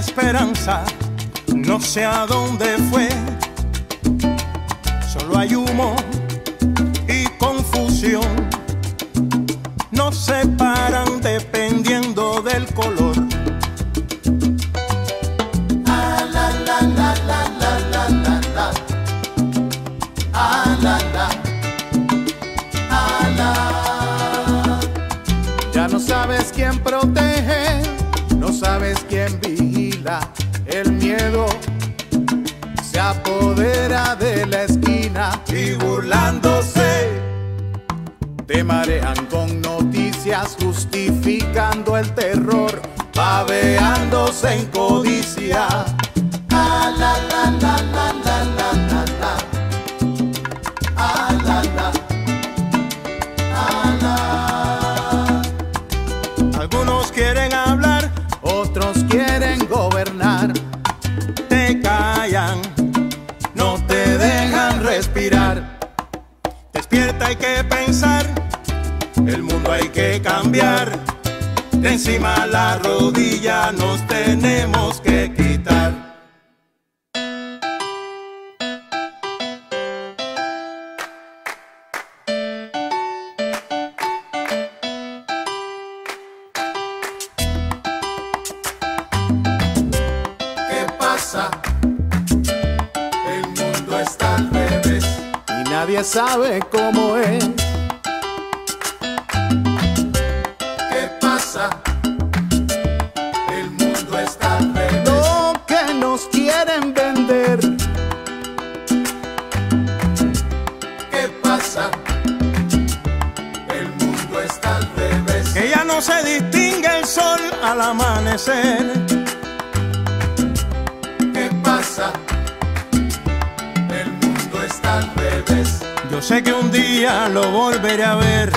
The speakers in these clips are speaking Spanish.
Esperanza no sé a dónde fue. Solo hay humo y confusión. No se paran dependiendo del color. Ah, la, la, la, la, la. Ah. Ah. Ya no sabes quién protege, no sabes quién El miedo se apodera de la esquina Y burlándose, te marean con noticias justificando el terror, babeándose en codicia. cambiar. De encima la rodilla nos tenemos que quitar. El mundo está al revés y nadie sabe cómo es. El mundo está al revés. Lo que nos quieren vender, ¿Qué pasa? El mundo está al revés. Que ya no se distingue el sol al amanecer. ¿Qué pasa? El mundo está al revés. Yo sé que un día lo volveré a ver.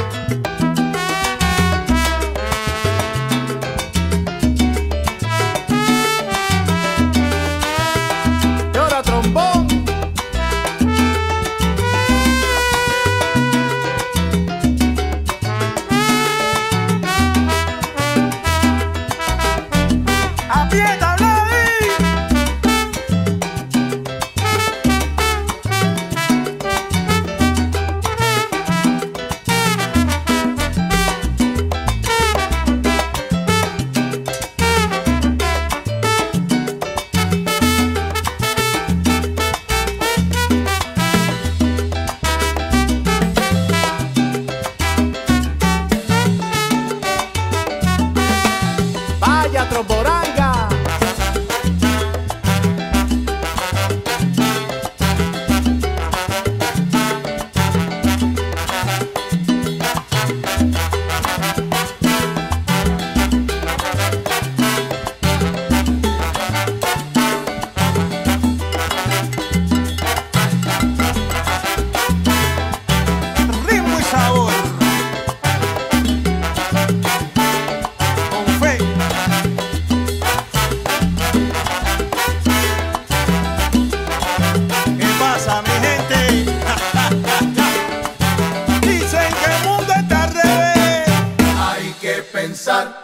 Pensar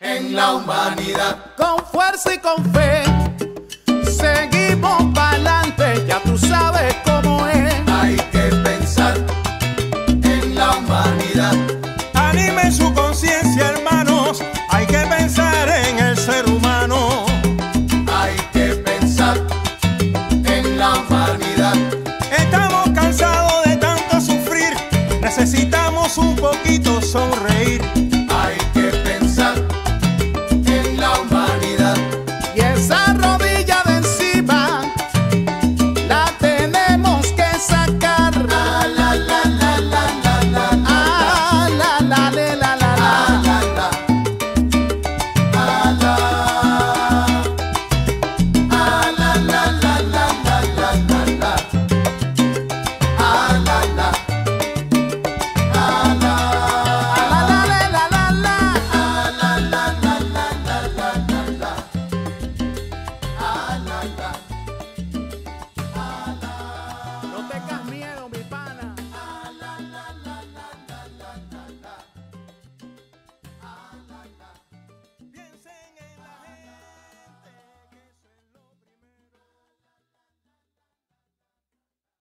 en la humanidad. Con fuerza y con fe, seguimos pa'lante,